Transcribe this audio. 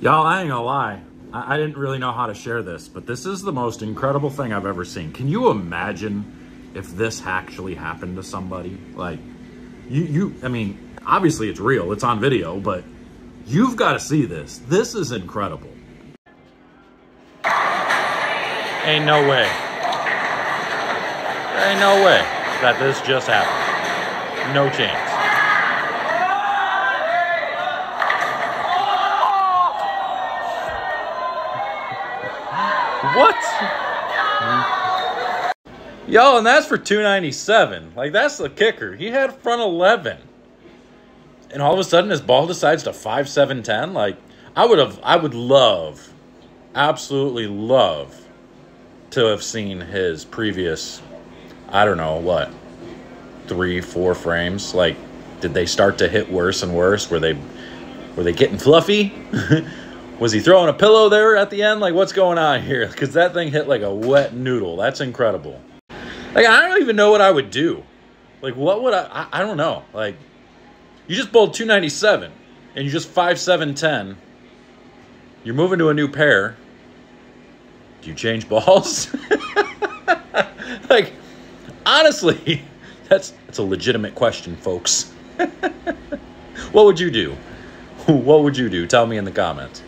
Y'all, I ain't gonna lie. I, I didn't really know how to share this, but this is the most incredible thing I've ever seen. Can you imagine if this actually happened to somebody? Like, you, you, I mean, obviously it's real, it's on video, but you've got to see this. This is incredible. Ain't no way. There ain't no way that this just happened. No chance. What? Yo, and that's for 297. Like, that's the kicker. He had front 11. And all of a sudden, his ball decides to 5 7 10. Like, I would have, I would love, absolutely love to have seen his previous, I don't know, what, three, four frames. Like, did they start to hit worse and worse? Were they, were they getting fluffy? Was he throwing a pillow there at the end? Like, what's going on here? Because that thing hit like a wet noodle. That's incredible. Like, I don't even know what I would do. Like, what would I? I, I don't know. Like, you just bowled 297 and you just 5 7 10. You're moving to a new pair. Do you change balls? like, honestly, that's that's a legitimate question, folks. what would you do? What would you do? Tell me in the comments.